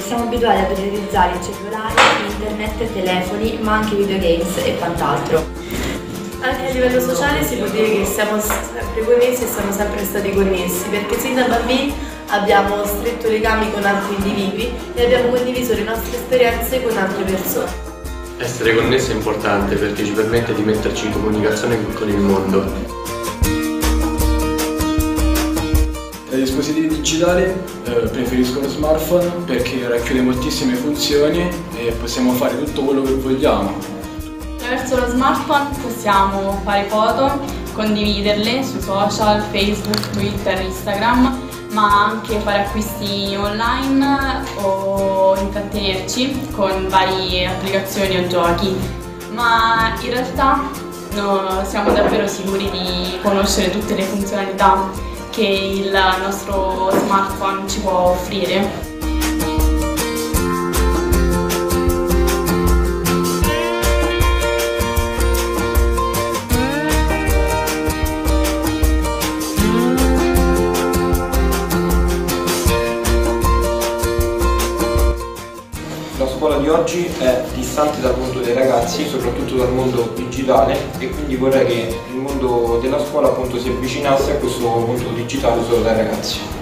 siamo abituati ad utilizzare cellulari, internet, telefoni, ma anche videogames e quant'altro. Anche a livello sociale si può dire che siamo sempre connessi e siamo sempre stati connessi, perché sin da bambini abbiamo stretto legami con altri individui e abbiamo condiviso le nostre esperienze con altre persone. Essere connessi è importante perché ci permette di metterci in comunicazione con il mondo. Dispositivi digitali eh, preferisco lo smartphone perché racchiude moltissime funzioni e possiamo fare tutto quello che vogliamo. Attraverso lo smartphone possiamo fare foto, condividerle su social, Facebook, Twitter, Instagram ma anche fare acquisti online o intrattenerci con varie applicazioni o giochi. Ma in realtà no, siamo davvero sicuri di conoscere tutte le funzionalità che il nostro smartphone ci può offrire. Oggi è distante dal mondo dei ragazzi, soprattutto dal mondo digitale e quindi vorrei che il mondo della scuola appunto si avvicinasse a questo mondo digitale solo dai ragazzi.